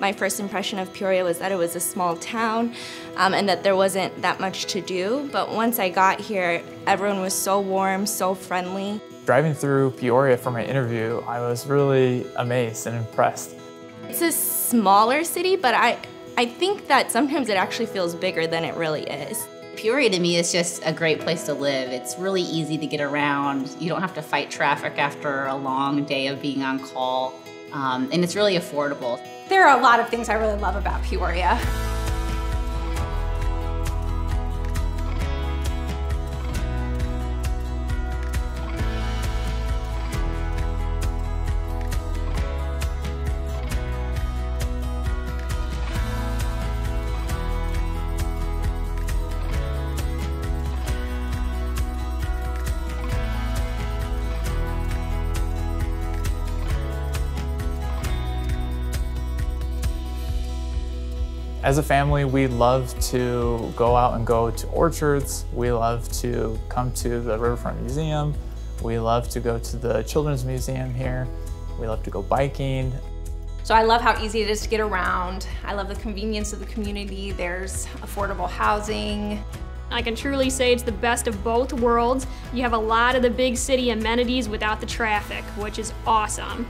My first impression of Peoria was that it was a small town um, and that there wasn't that much to do. But once I got here, everyone was so warm, so friendly. Driving through Peoria for my interview, I was really amazed and impressed. It's a smaller city, but I, I think that sometimes it actually feels bigger than it really is. Peoria to me is just a great place to live. It's really easy to get around. You don't have to fight traffic after a long day of being on call, um, and it's really affordable. There are a lot of things I really love about Peoria. As a family, we love to go out and go to orchards. We love to come to the Riverfront Museum. We love to go to the Children's Museum here. We love to go biking. So I love how easy it is to get around. I love the convenience of the community. There's affordable housing. I can truly say it's the best of both worlds. You have a lot of the big city amenities without the traffic, which is awesome.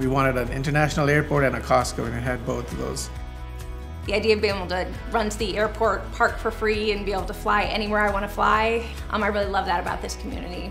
We wanted an international airport and a Costco, and it had both of those. The idea of being able to run to the airport, park for free, and be able to fly anywhere I want to fly, um, I really love that about this community.